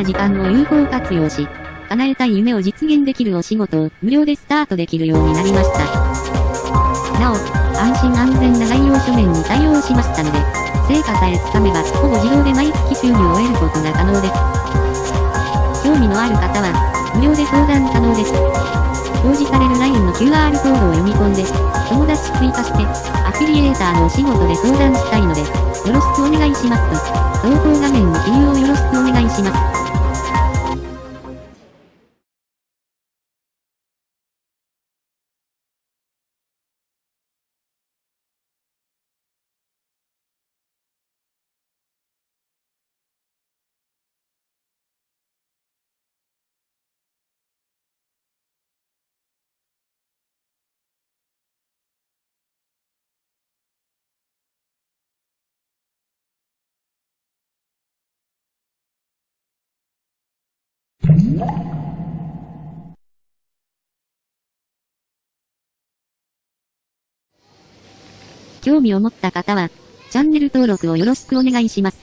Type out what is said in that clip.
な時間を有効活用し、叶えたい夢を実現できるお仕事を無料でスタートできるようになりました。なお、安心安全な内容書面に対応しましたので、成果さえつかめば、ほぼ自動で毎月収入を得ることが可能です。興味のある方は、無料で相談可能です。表示される LINE の QR コードを読み込んで、友達追加して、アフィリエーターのお仕事で相談したいので、よろしくお願いしますと、投稿画面の記入をよろしくお願いします。興味を持った方は、チャンネル登録をよろしくお願いします。